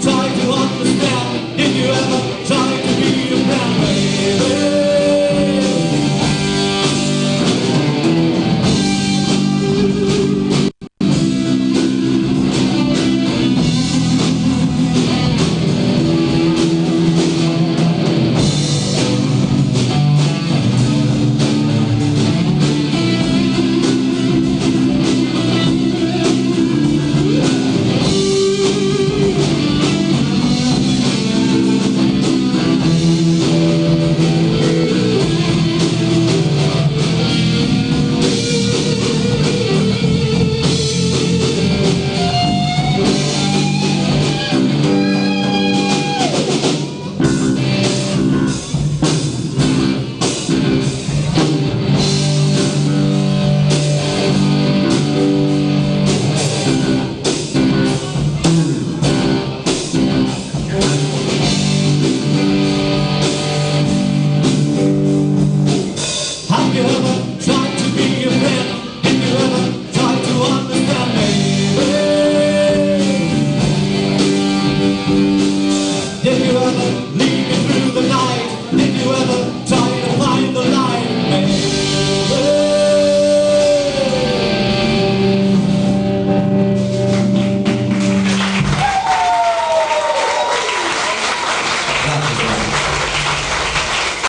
try to understand, if you ever try You.